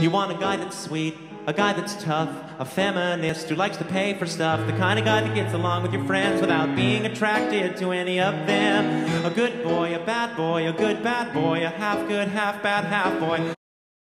You want a guy that's sweet, a guy that's tough, a feminist who likes to pay for stuff, the kind of guy that gets along with your friends without being attracted to any of them. A good boy, a bad boy, a good bad boy, a half good, half bad, half boy.